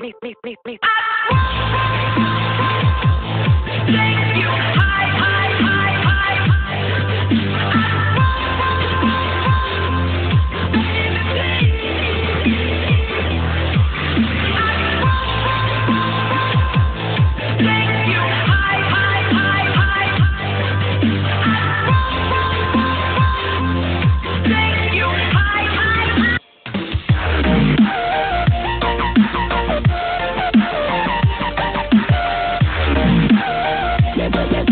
me, me, me, me. Ah!